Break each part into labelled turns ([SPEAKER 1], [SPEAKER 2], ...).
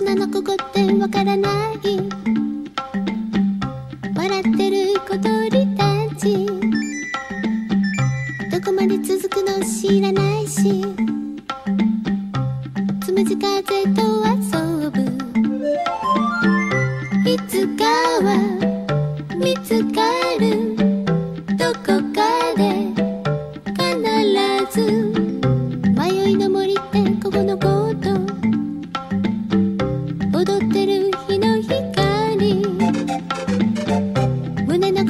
[SPEAKER 1] 僕のこってわからない。笑ってる小鳥たち。どこまで続くの知らないし。つむじ風と遊ぶいつかは見つかる。どこか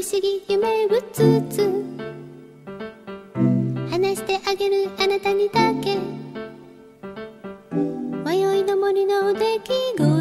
[SPEAKER 1] 不思議夢うつつ。話してあげるあなたにだけ。迷いの森の出来事。